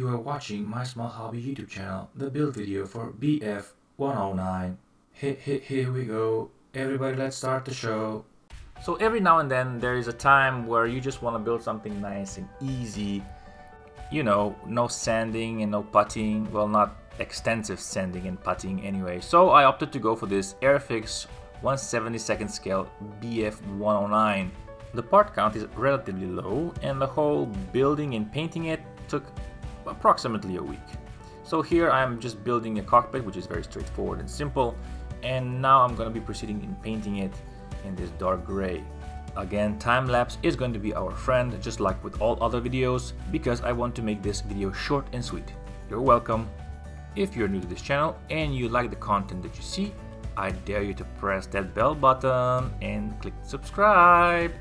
You are watching my small hobby YouTube channel, the build video for BF109. Here, here, here we go. Everybody let's start the show. So every now and then there is a time where you just want to build something nice and easy. You know, no sanding and no putting. Well, not extensive sanding and putting anyway. So I opted to go for this Airfix 172nd scale BF109. The part count is relatively low and the whole building and painting it took approximately a week. So here I'm just building a cockpit which is very straightforward and simple and now I'm going to be proceeding in painting it in this dark gray. Again, time-lapse is going to be our friend, just like with all other videos, because I want to make this video short and sweet. You're welcome. If you're new to this channel and you like the content that you see, I dare you to press that bell button and click subscribe.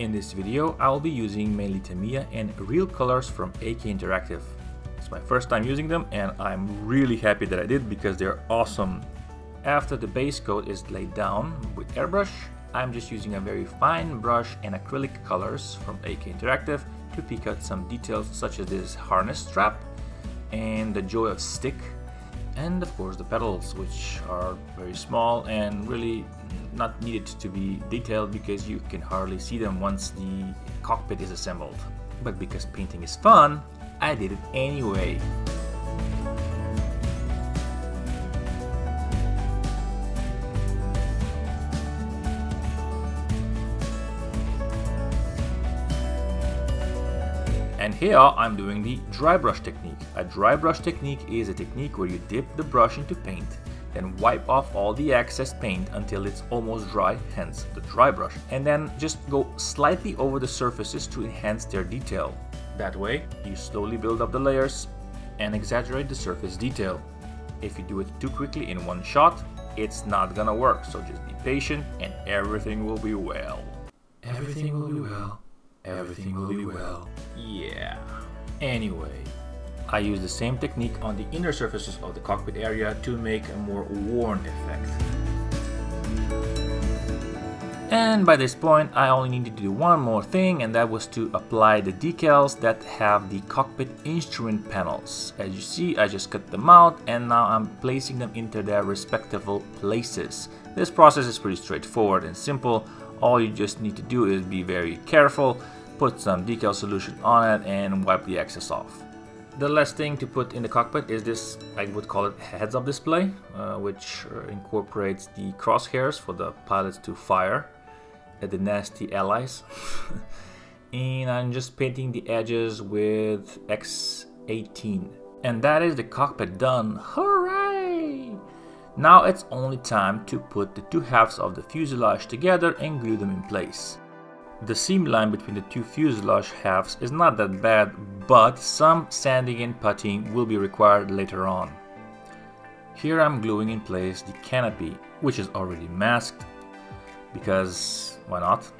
In this video, I will be using mainly Tamiya and real colors from AK Interactive. It's my first time using them and I'm really happy that I did because they're awesome. After the base coat is laid down with airbrush, I'm just using a very fine brush and acrylic colors from AK Interactive to pick out some details such as this harness strap and the joy of stick and of course the pedals which are very small and really not needed to be detailed because you can hardly see them once the cockpit is assembled. But because painting is fun, I did it anyway. Here I'm doing the dry brush technique. A dry brush technique is a technique where you dip the brush into paint, then wipe off all the excess paint until it's almost dry, hence the dry brush, and then just go slightly over the surfaces to enhance their detail. That way, you slowly build up the layers and exaggerate the surface detail. If you do it too quickly in one shot, it's not gonna work, so just be patient and everything will be well. Everything will be well. Everything will be well. Yeah. Anyway, I use the same technique on the inner surfaces of the cockpit area to make a more worn effect. And by this point, I only needed to do one more thing, and that was to apply the decals that have the cockpit instrument panels. As you see, I just cut them out, and now I'm placing them into their respective places. This process is pretty straightforward and simple. All you just need to do is be very careful, put some decal solution on it and wipe the excess off. The last thing to put in the cockpit is this, I would call it heads-up display, uh, which uh, incorporates the crosshairs for the pilots to fire at the nasty allies. and I'm just painting the edges with X18. And that is the cockpit done. Hooray! Now it's only time to put the two halves of the fuselage together and glue them in place. The seam line between the two fuselage halves is not that bad, but some sanding and putting will be required later on. Here I'm gluing in place the canopy, which is already masked, because why not?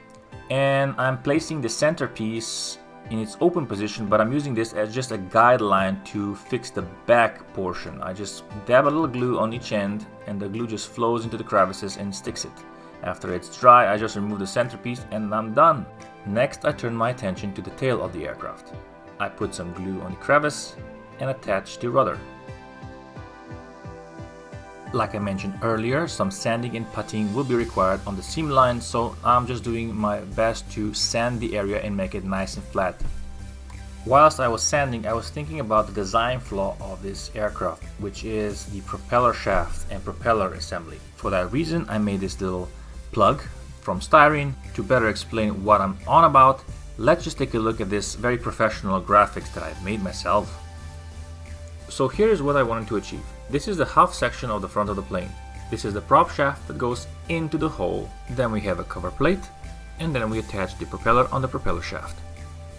And I'm placing the centerpiece in its open position, but I'm using this as just a guideline to fix the back portion. I just dab a little glue on each end and the glue just flows into the crevices and sticks it. After it's dry, I just remove the centerpiece and I'm done. Next, I turn my attention to the tail of the aircraft. I put some glue on the crevice and attach the rudder. Like I mentioned earlier, some sanding and putting will be required on the seam line, so I'm just doing my best to sand the area and make it nice and flat. Whilst I was sanding, I was thinking about the design flaw of this aircraft, which is the propeller shaft and propeller assembly. For that reason, I made this little plug from styrene. To better explain what I'm on about, let's just take a look at this very professional graphics that I've made myself. So here's what I wanted to achieve. This is the half section of the front of the plane. This is the prop shaft that goes into the hole. Then we have a cover plate, and then we attach the propeller on the propeller shaft.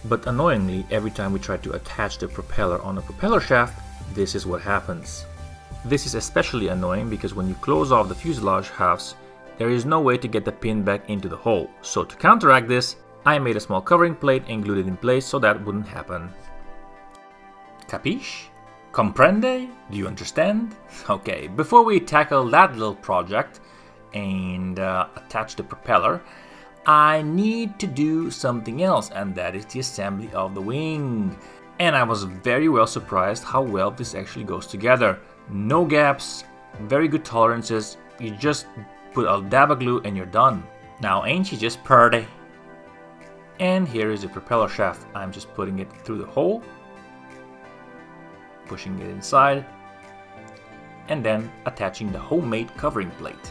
But annoyingly, every time we try to attach the propeller on the propeller shaft, this is what happens. This is especially annoying because when you close off the fuselage halves, there is no way to get the pin back into the hole. So to counteract this, I made a small covering plate and glued it in place so that wouldn't happen. Capiche? Comprende? Do you understand? Okay, before we tackle that little project and uh, attach the propeller, I need to do something else and that is the assembly of the wing. And I was very well surprised how well this actually goes together. No gaps, very good tolerances. You just put a dab of glue and you're done. Now ain't she just pretty? And here is the propeller shaft. I'm just putting it through the hole, pushing it inside, and then attaching the homemade covering plate.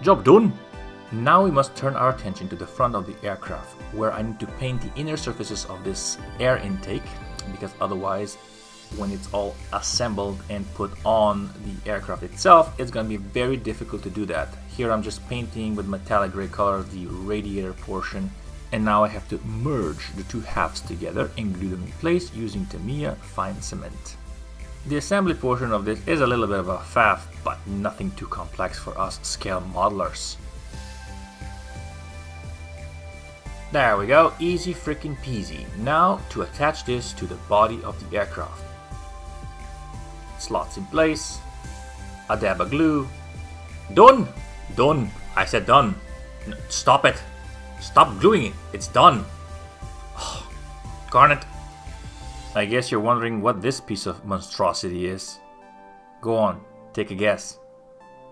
Job done! Now we must turn our attention to the front of the aircraft, where I need to paint the inner surfaces of this air intake, because otherwise when it's all assembled and put on the aircraft itself, it's going to be very difficult to do that. Here I'm just painting with metallic gray color the radiator portion and now I have to merge the two halves together and glue them in place using Tamiya fine cement. The assembly portion of this is a little bit of a faff, but nothing too complex for us scale modelers. There we go, easy freaking peasy. Now to attach this to the body of the aircraft slots in place, a dab of glue. Done! Done! I said done. stop it. Stop gluing it. It's done. Oh, Garnet. I guess you're wondering what this piece of monstrosity is. Go on, take a guess.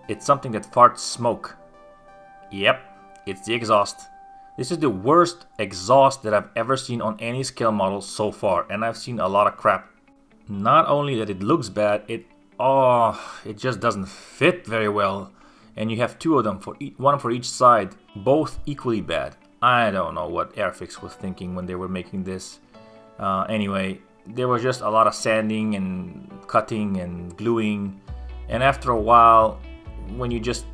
It's something that farts smoke. Yep, it's the exhaust. This is the worst exhaust that I've ever seen on any scale model so far, and I've seen a lot of crap not only that it looks bad, it oh, it just doesn't fit very well. And you have two of them, for e one for each side, both equally bad. I don't know what Airfix was thinking when they were making this. Uh, anyway, there was just a lot of sanding and cutting and gluing. And after a while, when you just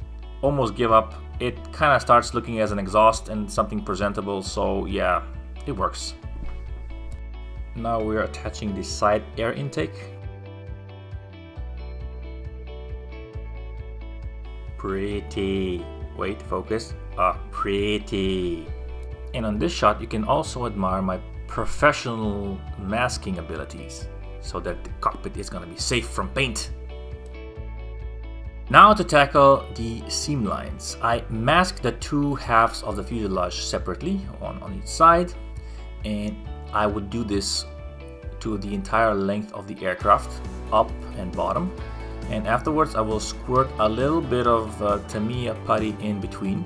almost give up, it kind of starts looking as an exhaust and something presentable. So yeah, it works. Now we're attaching the side air intake. Pretty. Wait, focus. Ah, pretty. And on this shot, you can also admire my professional masking abilities so that the cockpit is gonna be safe from paint. Now to tackle the seam lines. I masked the two halves of the fuselage separately, on on each side, and I would do this to the entire length of the aircraft, up and bottom. And afterwards I will squirt a little bit of uh, Tamiya putty in between.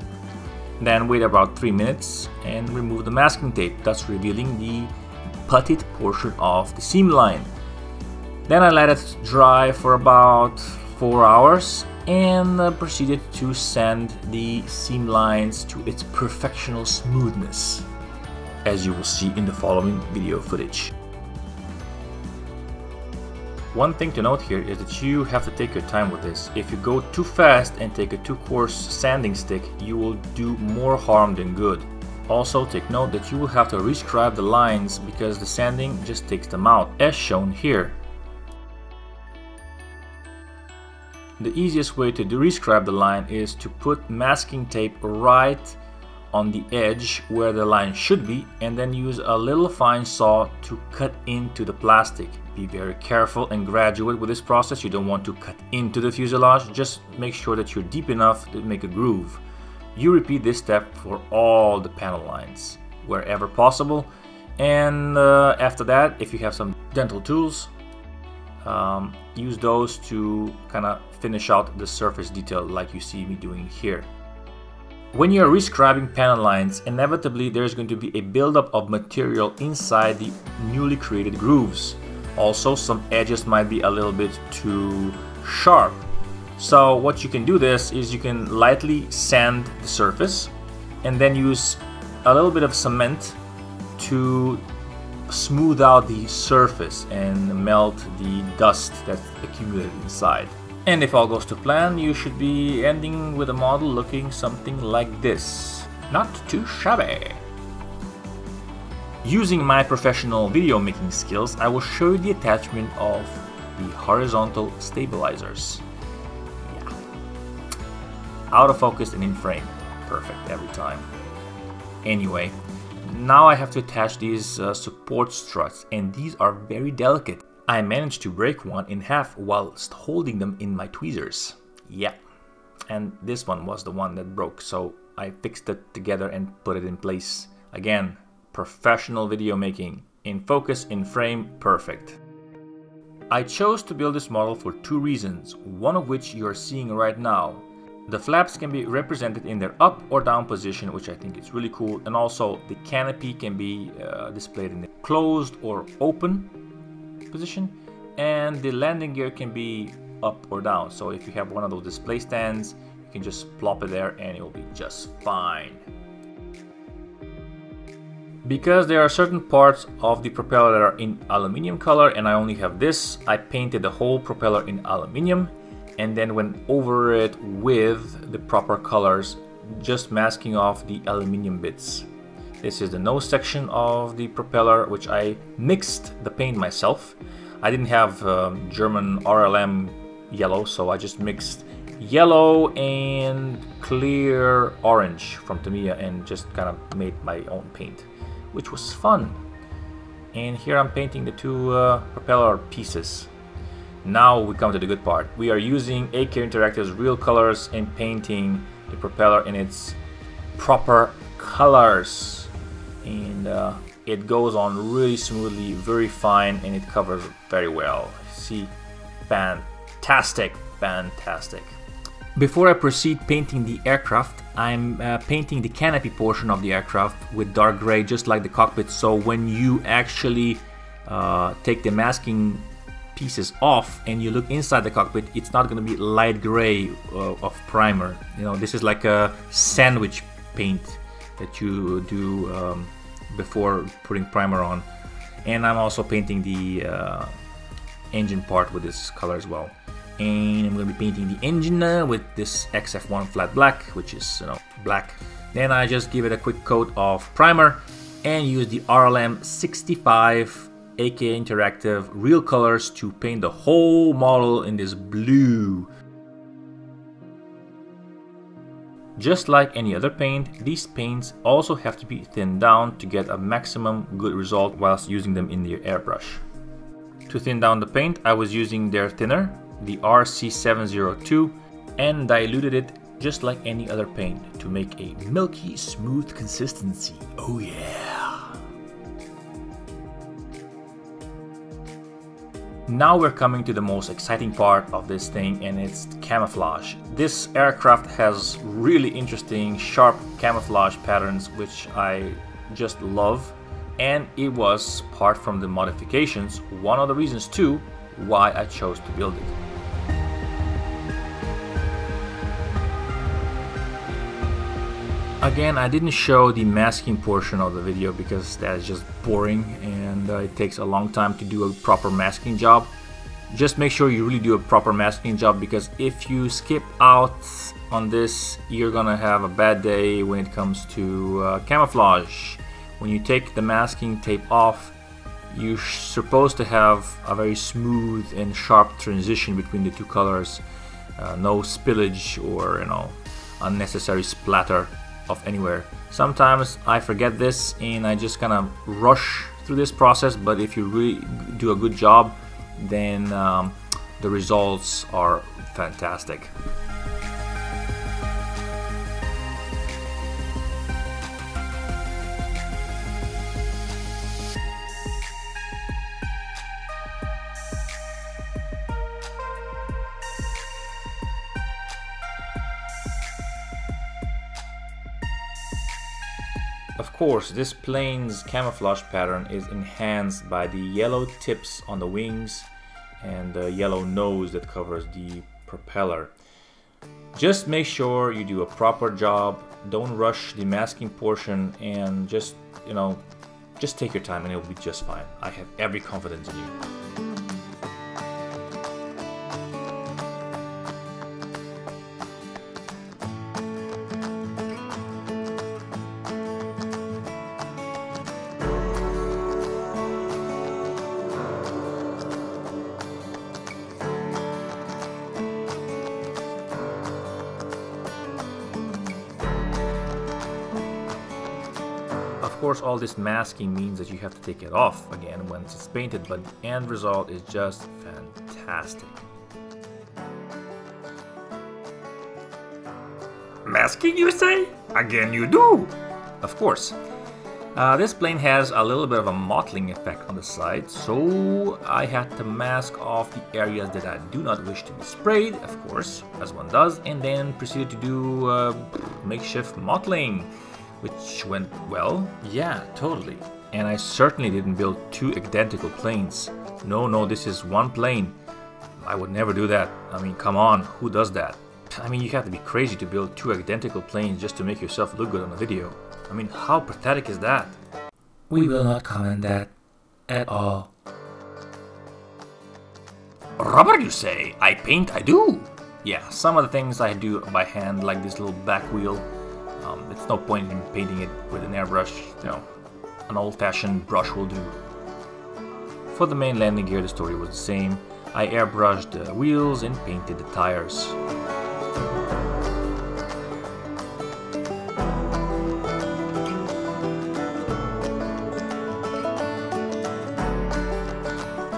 Then wait about 3 minutes and remove the masking tape, thus revealing the puttied portion of the seam line. Then I let it dry for about 4 hours and uh, proceeded to sand the seam lines to its perfectional smoothness as you will see in the following video footage. One thing to note here is that you have to take your time with this. If you go too fast and take a too coarse sanding stick, you will do more harm than good. Also take note that you will have to rescribe the lines because the sanding just takes them out, as shown here. The easiest way to rescribe the line is to put masking tape right on the edge where the line should be and then use a little fine saw to cut into the plastic. Be very careful and graduate with this process. You don't want to cut into the fuselage, just make sure that you're deep enough to make a groove. You repeat this step for all the panel lines wherever possible and uh, after that if you have some dental tools um, use those to kind of finish out the surface detail like you see me doing here. When you're rescribing panel lines, inevitably there's going to be a buildup of material inside the newly created grooves. Also, some edges might be a little bit too sharp. So what you can do this is you can lightly sand the surface and then use a little bit of cement to smooth out the surface and melt the dust that's accumulated inside. And if all goes to plan, you should be ending with a model looking something like this. Not too shabby. Using my professional video making skills, I will show you the attachment of the horizontal stabilizers. Yeah. Out of focus and in frame. Perfect every time. Anyway, now I have to attach these uh, support struts and these are very delicate. I managed to break one in half whilst holding them in my tweezers. Yeah, and this one was the one that broke, so I fixed it together and put it in place. Again, professional video making. in focus, in frame, perfect. I chose to build this model for two reasons, one of which you are seeing right now. The flaps can be represented in their up or down position, which I think is really cool, and also the canopy can be uh, displayed in the closed or open position, and the landing gear can be up or down. So if you have one of those display stands, you can just plop it there and it will be just fine. Because there are certain parts of the propeller that are in aluminium color and I only have this, I painted the whole propeller in aluminium and then went over it with the proper colors, just masking off the aluminium bits. This is the nose section of the propeller, which I mixed the paint myself. I didn't have um, German RLM yellow, so I just mixed yellow and clear orange from Tamiya and just kind of made my own paint, which was fun. And here I'm painting the two uh, propeller pieces. Now we come to the good part. We are using AK Interactive's real colors and painting the propeller in its proper colors. And uh, it goes on really smoothly, very fine, and it covers very well. See, fantastic, fantastic. Before I proceed painting the aircraft, I'm uh, painting the canopy portion of the aircraft with dark gray, just like the cockpit. So when you actually uh, take the masking pieces off and you look inside the cockpit, it's not going to be light gray uh, of primer. You know, this is like a sandwich paint that you do um, before putting primer on. And I'm also painting the uh, engine part with this color as well. And I'm going to be painting the engine uh, with this XF1 flat black, which is you know black. Then I just give it a quick coat of primer and use the RLM 65 AK Interactive real colors to paint the whole model in this blue. Just like any other paint, these paints also have to be thinned down to get a maximum good result whilst using them in the airbrush. To thin down the paint, I was using their thinner, the RC702, and diluted it just like any other paint to make a milky smooth consistency. Oh yeah! Now we're coming to the most exciting part of this thing and it's camouflage. This aircraft has really interesting sharp camouflage patterns which I just love and it was part from the modifications, one of the reasons too why I chose to build it. Again, I didn't show the masking portion of the video because that is just boring and uh, it takes a long time to do a proper masking job. Just make sure you really do a proper masking job because if you skip out on this, you're gonna have a bad day when it comes to uh, camouflage. When you take the masking tape off, you're supposed to have a very smooth and sharp transition between the two colors. Uh, no spillage or you know unnecessary splatter of anywhere. Sometimes I forget this and I just kind of rush through this process, but if you really do a good job, then um, the results are fantastic. Of course, this plane's camouflage pattern is enhanced by the yellow tips on the wings and the yellow nose that covers the propeller. Just make sure you do a proper job, don't rush the masking portion and just, you know, just take your time and it'll be just fine. I have every confidence in you. Course all this masking means that you have to take it off again once it's painted, but the end result is just fantastic. Masking you say? Again you do! Of course. Uh, this plane has a little bit of a mottling effect on the side, so I had to mask off the areas that I do not wish to be sprayed, of course, as one does, and then proceeded to do uh, makeshift mottling, which went well. Yeah, totally. And I certainly didn't build two identical planes. No, no, this is one plane. I would never do that. I mean, come on, who does that? I mean, you have to be crazy to build two identical planes just to make yourself look good on a video. I mean, how pathetic is that? We will not comment that at all. Rubber, you say? I paint, I do. Yeah, some of the things I do by hand, like this little back wheel, um, it's no point in painting it with an airbrush. You know, an old-fashioned brush will do. For the main landing gear, the story was the same. I airbrushed the wheels and painted the tires.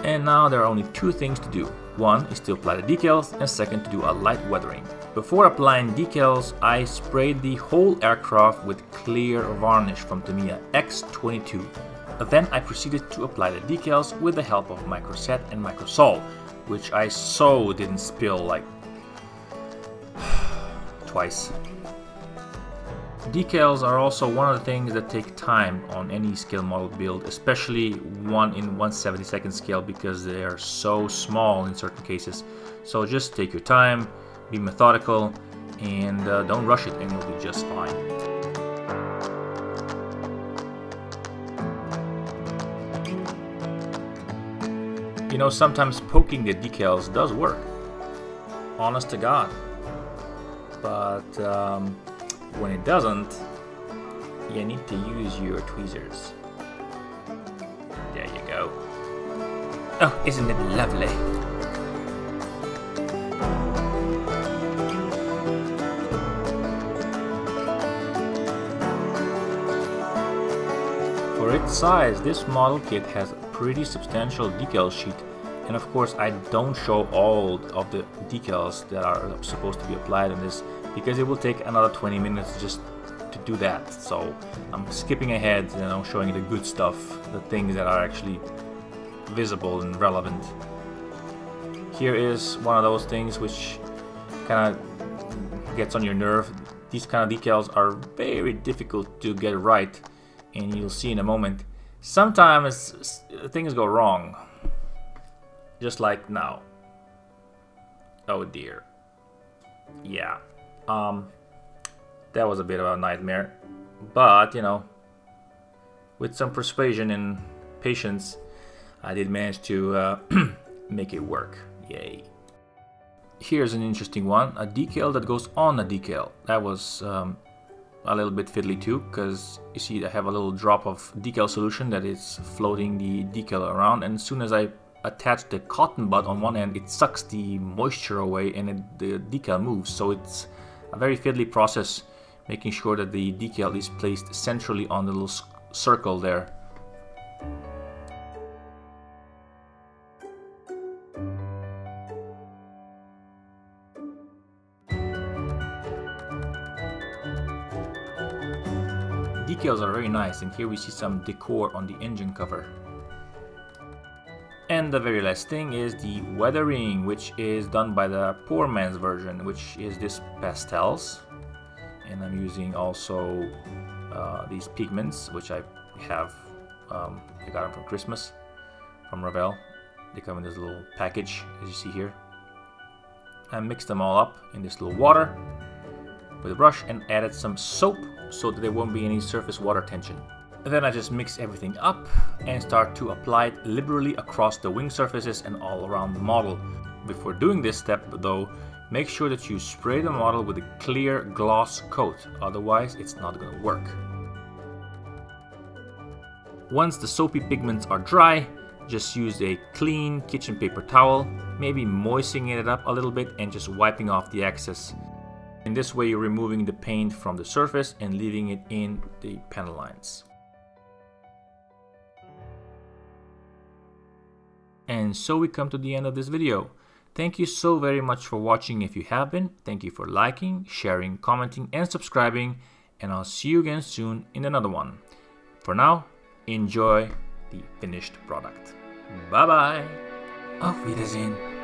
And now there are only two things to do. One is to apply the decals and second to do a light weathering. Before applying decals, I sprayed the whole aircraft with clear varnish from Tamiya X22. Then I proceeded to apply the decals with the help of Microset and Microsol, which I so didn't spill like twice. Decals are also one of the things that take time on any scale model build, especially one in 172nd scale because they are so small in certain cases. So just take your time, be methodical, and uh, don't rush it and you'll be just fine. You know, sometimes poking the decals does work. Honest to God. But um, when it doesn't, you need to use your tweezers. There you go. Oh, isn't it lovely? For its size, this model kit has a pretty substantial decal sheet and of course I don't show all of the decals that are supposed to be applied on this because it will take another 20 minutes just to do that. So I'm skipping ahead, and I'm showing you the good stuff, the things that are actually visible and relevant. Here is one of those things which kind of gets on your nerve. These kind of decals are very difficult to get right, and you'll see in a moment. Sometimes things go wrong, just like now. Oh dear. Yeah. Um, that was a bit of a nightmare. But, you know, with some persuasion and patience, I did manage to uh, make it work. Yay. Here's an interesting one, a decal that goes on a decal. That was um, a little bit fiddly too, because you see I have a little drop of decal solution that is floating the decal around, and as soon as I attach the cotton bud on one end, it sucks the moisture away and it, the decal moves. So it's a very fiddly process making sure that the decal is placed centrally on the little circle there. Decals are very nice and here we see some decor on the engine cover. And the very last thing is the weathering, which is done by the poor man's version, which is this pastels. And I'm using also uh, these pigments, which I have, um, I got them from Christmas from Revell. They come in this little package, as you see here. I mix them all up in this little water with a brush and added some soap so that there won't be any surface water tension. Then I just mix everything up and start to apply it liberally across the wing surfaces and all around the model. Before doing this step though, make sure that you spray the model with a clear gloss coat, otherwise it's not gonna work. Once the soapy pigments are dry, just use a clean kitchen paper towel, maybe moistening it up a little bit and just wiping off the excess. In this way you're removing the paint from the surface and leaving it in the panel lines. And so we come to the end of this video. Thank you so very much for watching if you have been. Thank you for liking, sharing, commenting and subscribing. And I'll see you again soon in another one. For now, enjoy the finished product. Bye bye. Auf Wiedersehen.